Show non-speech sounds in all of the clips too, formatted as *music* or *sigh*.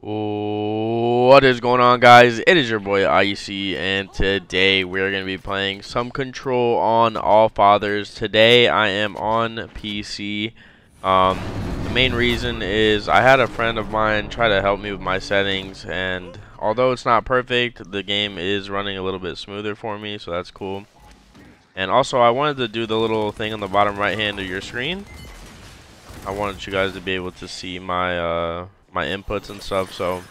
What is going on guys? It is your boy Icy and today we're going to be playing some control on All Fathers. Today I am on PC. Um, the main reason is I had a friend of mine try to help me with my settings and although it's not perfect, the game is running a little bit smoother for me so that's cool. And also I wanted to do the little thing on the bottom right hand of your screen. I wanted you guys to be able to see my uh, my inputs and stuff. So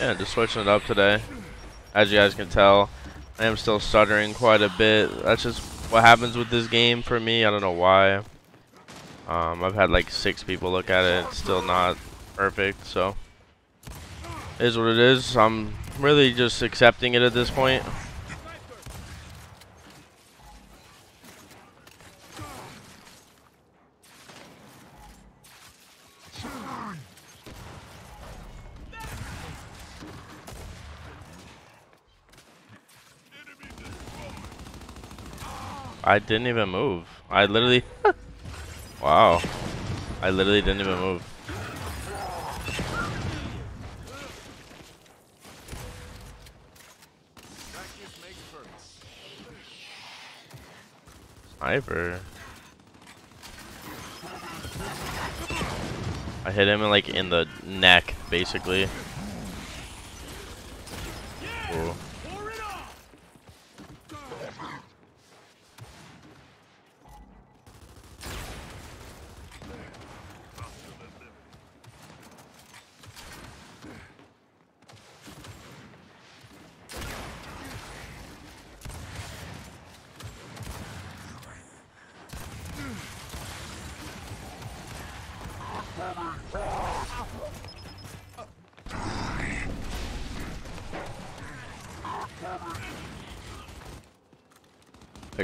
yeah, just switching it up today. As you guys can tell, I am still stuttering quite a bit. That's just what happens with this game for me. I don't know why. Um, I've had like six people look at it. It's still not perfect. So is what it is. I'm really just accepting it at this point. I didn't even move. I literally... *laughs* wow. I literally didn't even move. Sniper. I hit him in, like in the neck, basically. Cool.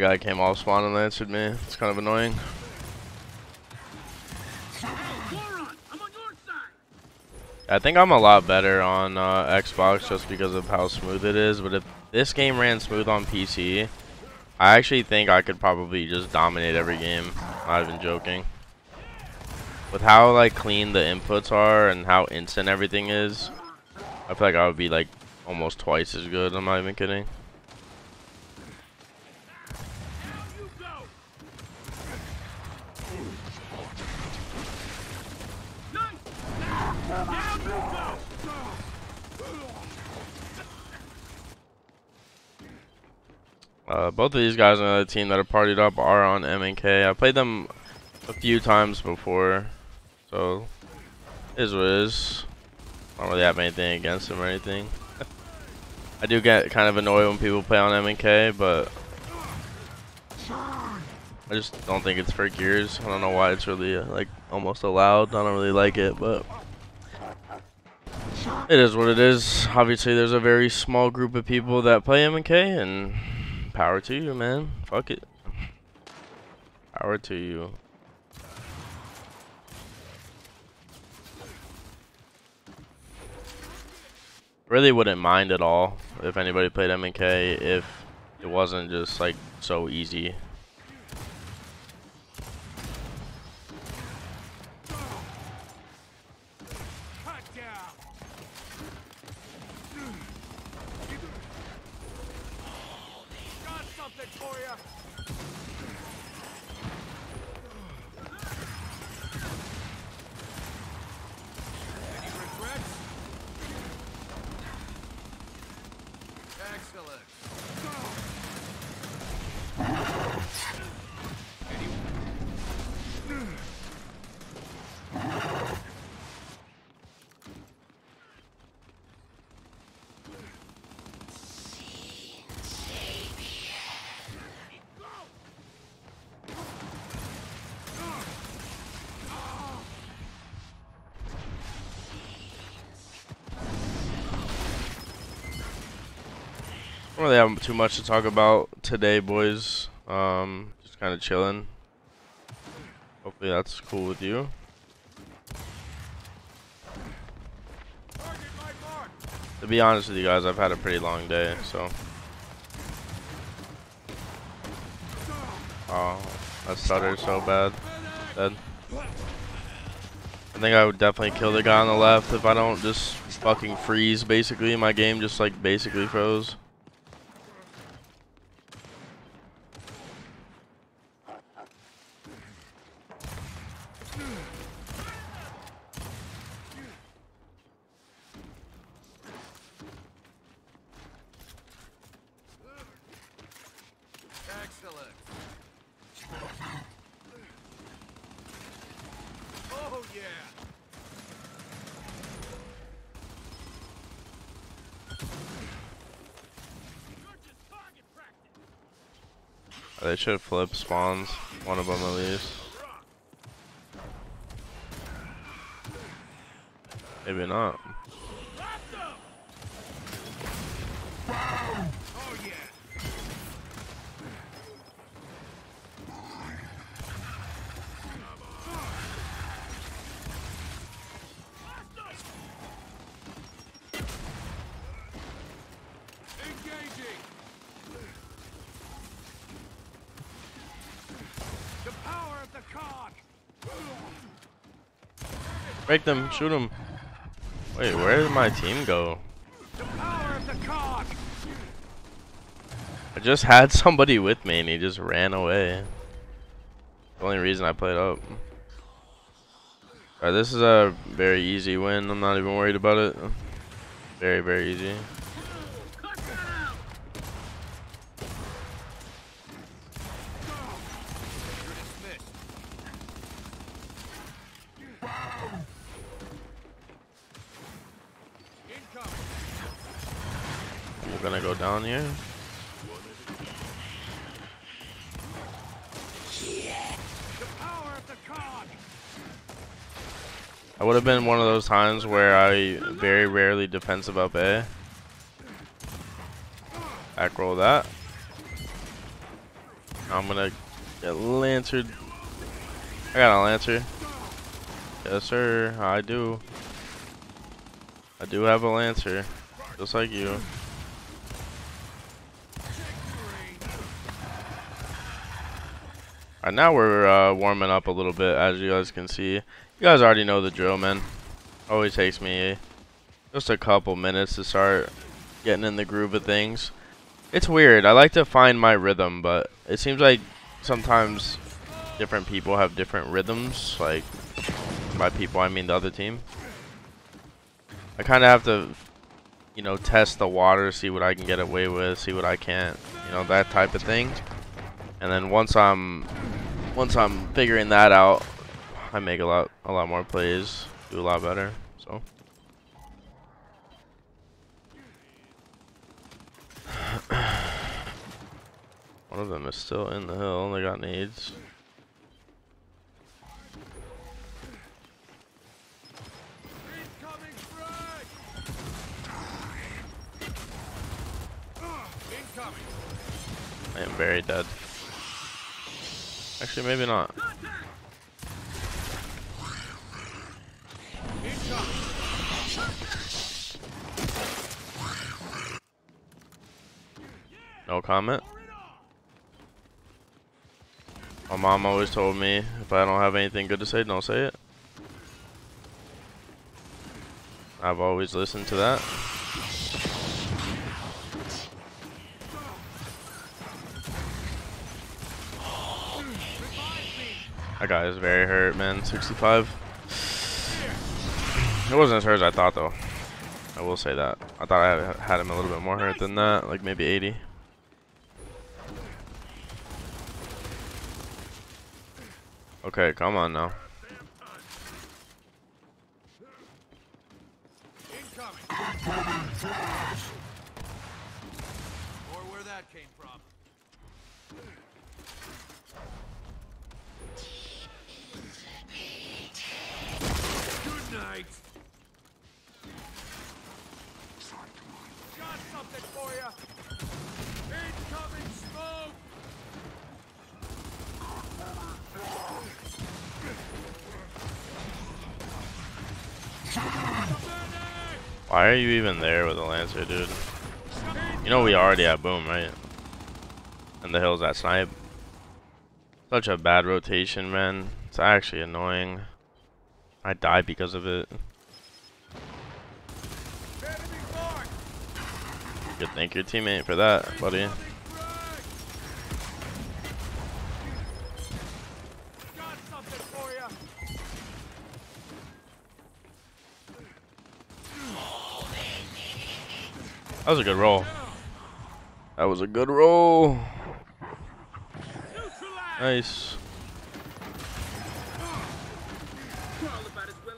Guy came off spawn and answered me. It's kind of annoying. I think I'm a lot better on uh, Xbox just because of how smooth it is. But if this game ran smooth on PC, I actually think I could probably just dominate every game. Not even joking. With how like clean the inputs are and how instant everything is, I feel like I would be like almost twice as good. I'm not even kidding. Uh, both of these guys on the team that are partied up are on MNK. I played them a few times before, so is what is. I don't really have anything against them or anything. *laughs* I do get kind of annoyed when people play on MNK, but I just don't think it's for gears. I don't know why it's really uh, like almost allowed. I don't really like it, but it is what it is. Obviously, there's a very small group of people that play MNK, and power to you, man. Fuck it. Power to you. Really wouldn't mind at all if anybody played MNK if it wasn't just like so easy. Don't really have too much to talk about today, boys. Um, just kind of chilling. Hopefully that's cool with you. To be honest with you guys, I've had a pretty long day, so. Oh, that stutter so bad. Dead. I think I would definitely kill the guy on the left if I don't just fucking freeze, basically. My game just, like, basically froze. Excellent. Oh yeah. They should flip spawns. One of them at least. Maybe not. Oh yeah. Engaging. The power of the cog. Break them, shoot them. Wait, where did my team go? I just had *laughs* somebody with me and he just ran away. The only reason I played up. This is a very easy win. I'm not even worried about it. Very, very easy. You're dismissed. Incoming. We're gonna go down here. The power of the cog. I would have been one of those times where I very rarely defensive up A. Back roll that. I'm gonna get lancered. I got a lancer. Yes, sir. I do. I do have a lancer, just like you. Alright, now we're uh, warming up a little bit, as you guys can see. You guys already know the drill, man. Always takes me just a couple minutes to start getting in the groove of things. It's weird. I like to find my rhythm, but it seems like sometimes different people have different rhythms. Like, by people, I mean the other team. I kind of have to, you know, test the water, see what I can get away with, see what I can't. You know, that type of thing. And then once I'm once I'm figuring that out, I make a lot a lot more plays, do a lot better. So *sighs* one of them is still in the hill. They got. Incoming. I am very dead. Actually, maybe not. No comment. My mom always told me if I don't have anything good to say, don't say it. I've always listened to that. That guy is very hurt, man. 65. It wasn't as hurt as I thought, though. I will say that. I thought I had, him a little bit more hurt than that, like maybe 80. Okay, come on now. Incoming. Or where that came from. Good night. Got something for you. Incoming smoke. Why are you even there with a lancer, dude? You know we already have boom, right? And the hills at snipe. Such a bad rotation, man. It's actually annoying. I died because of it. You thank your teammate for that, buddy. That was a good roll. That was a good roll. Nice. Crawl about as well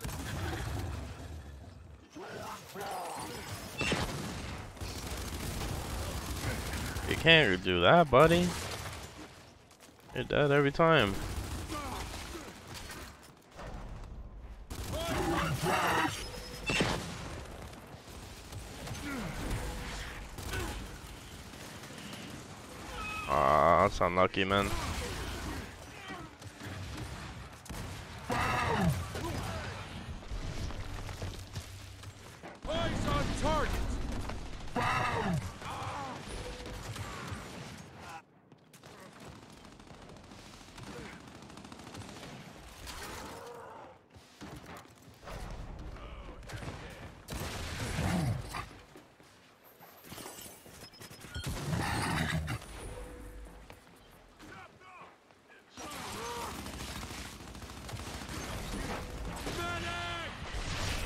as You can't do that, buddy. You're dead every time. Ah, that's unlucky, man.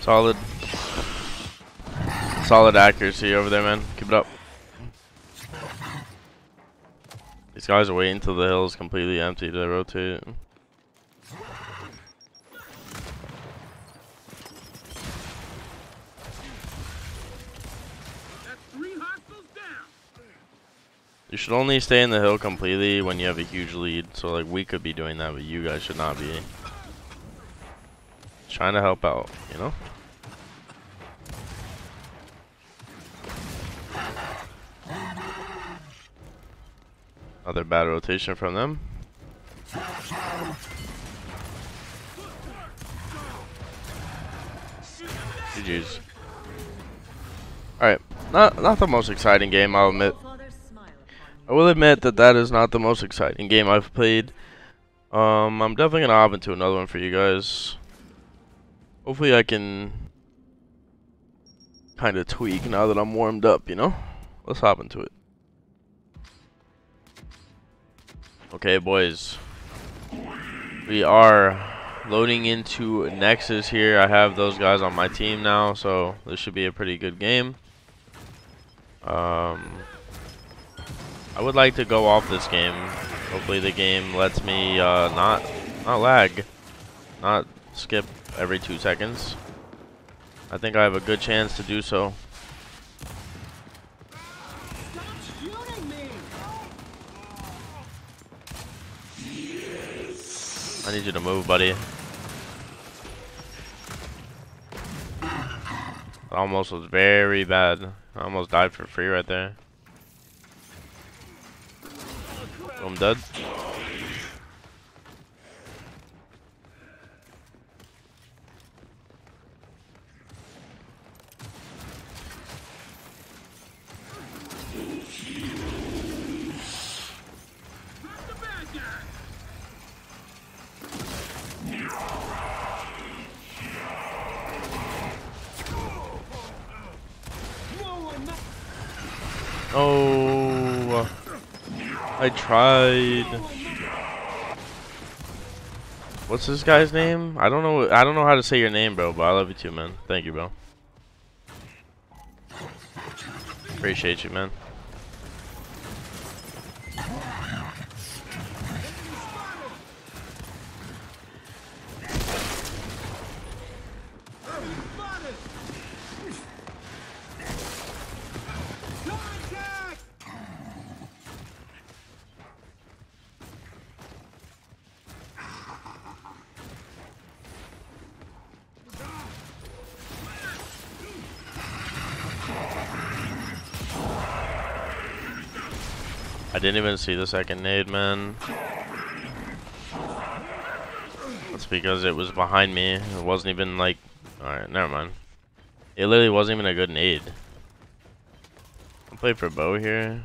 Solid. Solid accuracy over there, man. Keep it up. These guys are waiting until the hill is completely empty to rotate. You should only stay in the hill completely when you have a huge lead. So like we could be doing that, but you guys should not be. Trying to help out, you know? Another bad rotation from them. GG's. Alright, not not the most exciting game, I'll admit. I will admit that that is not the most exciting game I've played. Um, I'm definitely gonna hop into another one for you guys. Hopefully, I can kind of tweak now that I'm warmed up. You know, let's hop into it. Okay, boys, we are loading into Nexus here. I have those guys on my team now, so this should be a pretty good game. Um. I would like to go off this game. Hopefully the game lets me uh, not not lag, not skip every two seconds. I think I have a good chance to do so. I need you to move, buddy. Almost was very bad. I almost died for free right there. I'm dead. The bad guy! Oh, I tried. What's this guy's name? I don't know. I don't know how to say your name, bro. But I love you too, man. Thank you, bro. Appreciate you, man. I didn't even see the second nade, man. That's because it was behind me. It wasn't even like. Alright, never mind. It literally wasn't even a good nade. I'll play for bow here.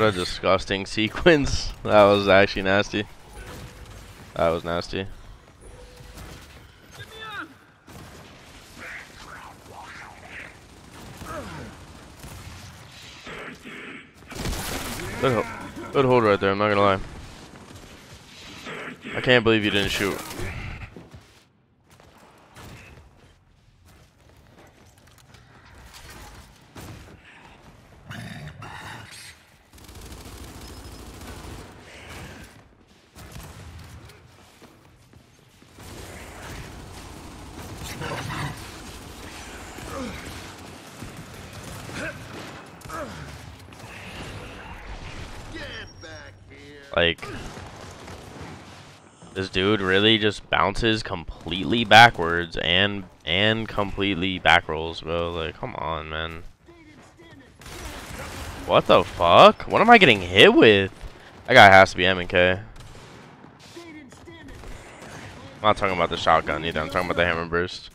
What a disgusting sequence. *laughs* That was actually nasty. That was nasty. Good, hold right there, I'm not gonna lie. I can't believe you didn't shoot. Like, this dude really just bounces completely backwards and and completely back rolls, bro. Like, come on, man. What the fuck? What am I getting hit with? That guy has to be M and K. I'm not talking about the shotgun either. I'm talking about the hammer burst.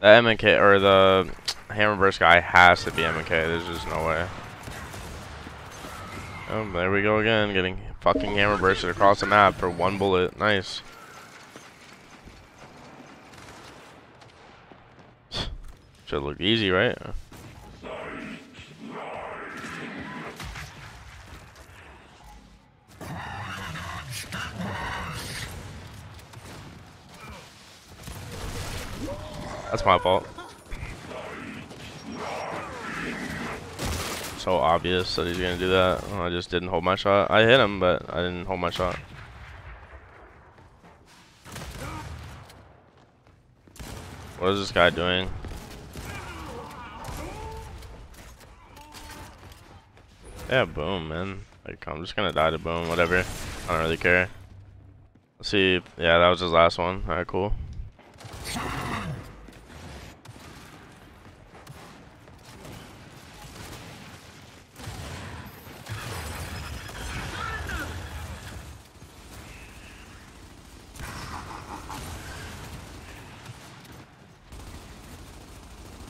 The M and K or the hammer burst guy has to be M and K. There's just no way. Oh, there we go again, getting fucking hammer bursted across the map for one bullet. Nice. *sighs* Should look easy, right? That's my fault. So obvious that he's gonna do that. I just didn't hold my shot. I hit him, but I didn't hold my shot. What is this guy doing? Yeah, boom, man. Like, I'm just gonna die to boom, whatever. I don't really care. Let's see. Yeah, that was his last one. Alright, cool.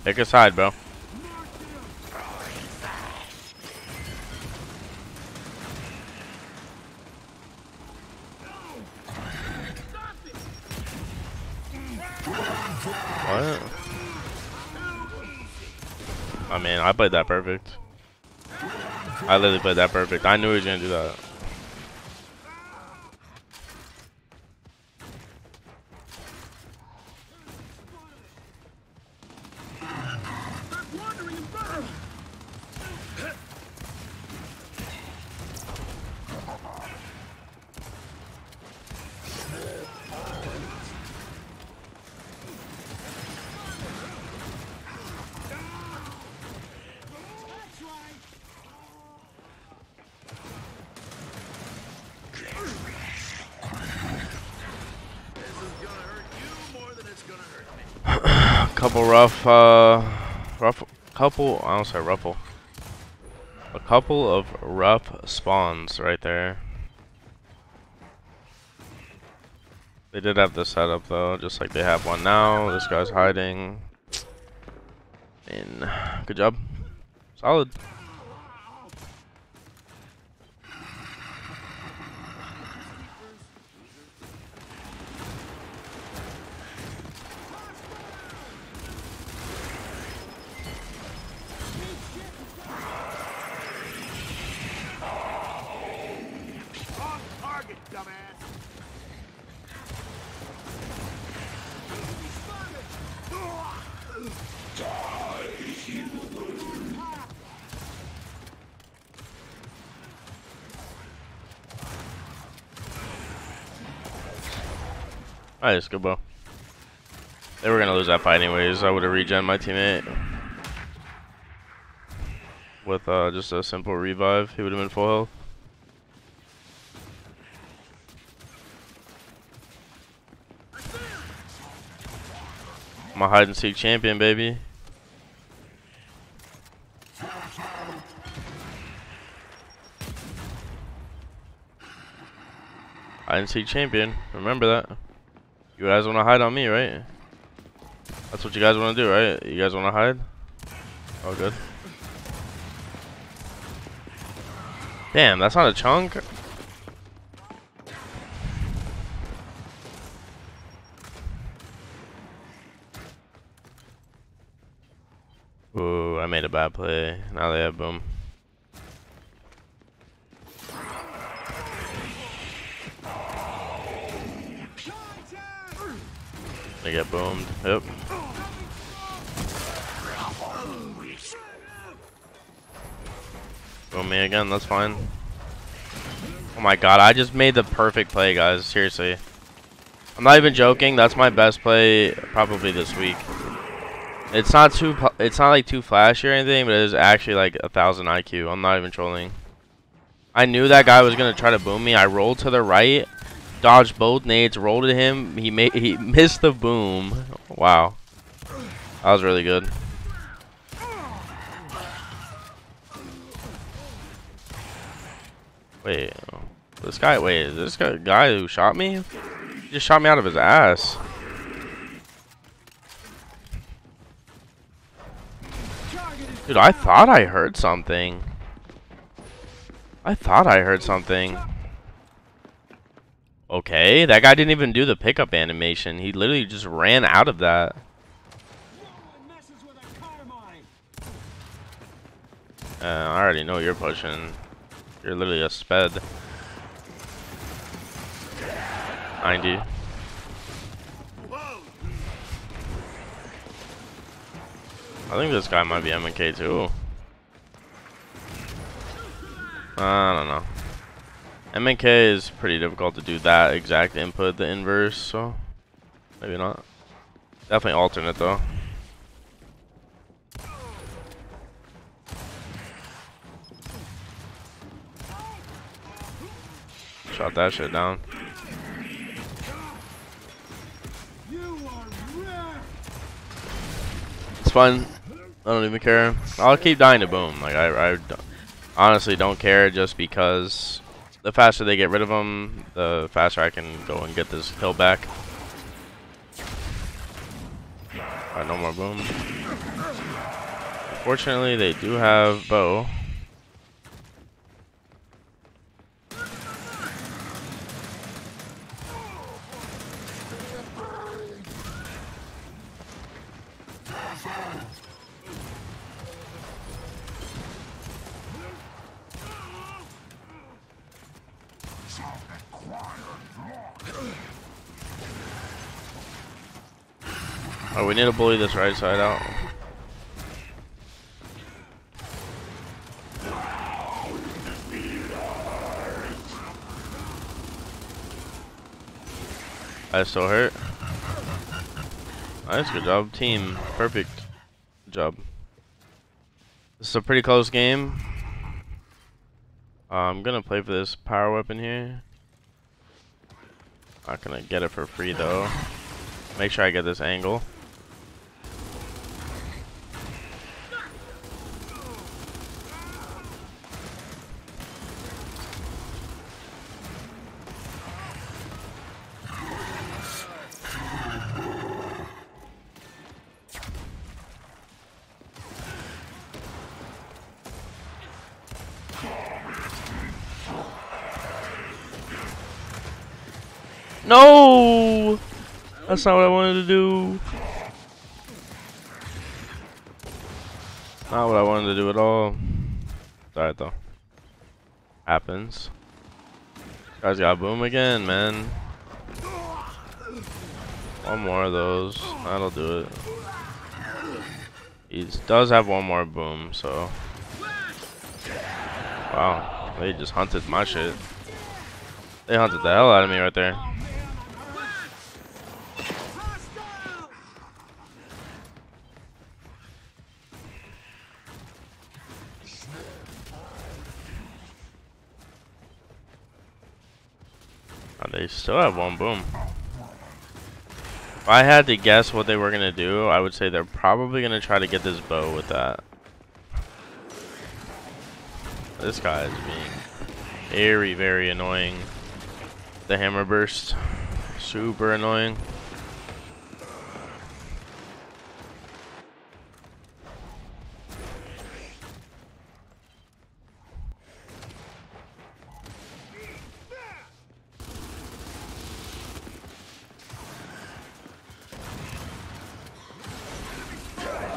Pick a side, bro. What? I mean, I played that perfect. I literally played that perfect. I knew he was gonna do that. Couple rough, uh, rough, couple, I don't say ruffle. A couple of rough spawns right there. They did have the setup though, just like they have one now. This guy's hiding. And good job. Solid. Alright, let's go, bro. They were gonna lose that fight anyways. I would have regen my teammate. With uh, just a simple revive, he would have been full health. I'm a hide and seek champion, baby. Hide and seek champion. Remember that. You guys want to hide on me, right? That's what you guys want to do, right? You guys want to hide? Oh, good. Damn, that's not a chunk. Ooh, I made a bad play. Now they have boom. Get boomed. Yep. Boom me again, that's fine. Oh my god, I just made the perfect play, guys. Seriously. I'm not even joking. That's my best play probably this week. It's not too. It's not like too flashy or anything, but it is actually like a thousand IQ. I'm not even trolling. I knew that guy was gonna try to boom me. I rolled to the right, dodged both nades, rolled at him. He made. He missed the boom. Wow, that was really good. Wait, this guy. Wait, is this guy, guy who shot me? He just shot me out of his ass. Dude, I thought I heard something. I thought I heard something. Okay, that guy didn't even do the pickup animation. He literally just ran out of that. Uh, I already know you're pushing. You're literally a sped. 90. I think this guy might be MK too. I don't know. MK is pretty difficult to do that exact input, the inverse, so maybe not. Definitely alternate though. Shot that shit down. It's fun. I don't even care. I'll keep dying to boom. Like I, I honestly don't care just because the faster they get rid of them, the faster I can go and get this hill back. Alright, no more boom. Fortunately, they do have bow. Oh, need to bully this right side out. I still hurt. Nice, good job, team. Perfect job. This is a pretty close game. Uh, I'm gonna play for this power weapon here. Not gonna get it for free though. Make sure I get this angle. No! That's not what I wanted to do. Not what I wanted to do at all. Alright though. Happens. Guys got boom again, man. One more of those. That'll do it. He does have one more boom, so. Wow. They just hunted my shit. They hunted the hell out of me right there. They still have one boom. If I had to guess what they were going to do, I would say they're probably going to try to get this bow with that. This guy is being very, very annoying. The hammer burst. Super annoying.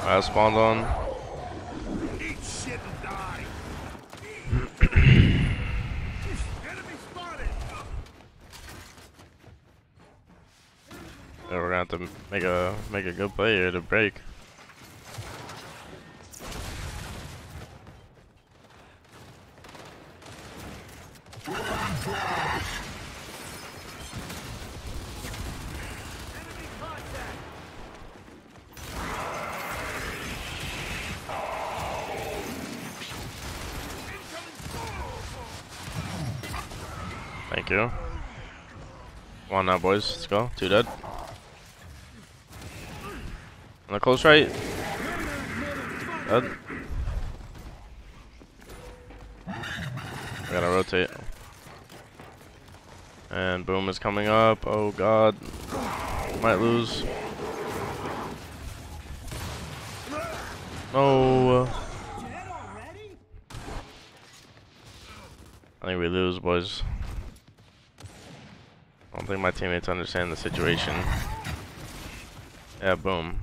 I spawned on. And die. Enemy spotted. Yeah, we're gonna have to make a make a good play here to break. Enemy contact. Thank you. Come on now, boys. Let's go. Two dead. On the close right. Dead. I gotta rotate. And boom is coming up. Oh god. Might lose. No. I think we lose, boys. I don't think my teammates understand the situation. Yeah, boom.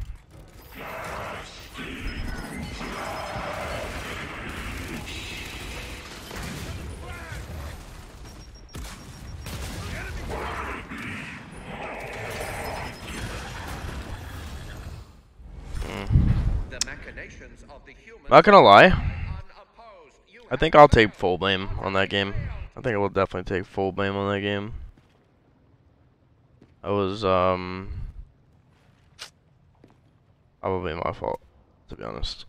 The machinations of the human Not gonna lie, I think I'll take full blame on that game. I think I will definitely take full blame on that game. That was um probably my fault, to be honest.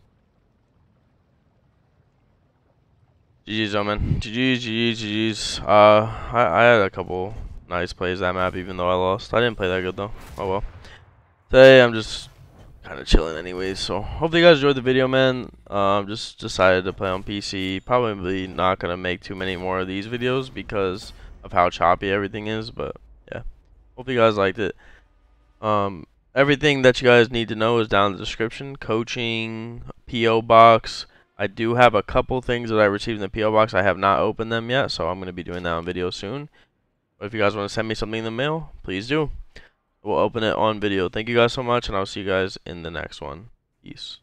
GG's, man. GG's, GG's, GG's. Uh, I, I had a couple nice plays that map, even though I lost. I didn't play that good, though. Oh, well. Today, I'm just kind of chilling anyways. So, hopefully you guys enjoyed the video, man. Um, just decided to play on PC. Probably not going to make too many more of these videos because of how choppy everything is. But, yeah. Hope you guys liked it. Um, everything that you guys need to know is down in the description. Coaching, PO box. I do have a couple things that I received in the PO box. I have not opened them yet, so I'm going to be doing that on video soon. But if you guys want to send me something in the mail, please do. We'll open it on video. Thank you guys so much, and I'll see you guys in the next one. Peace.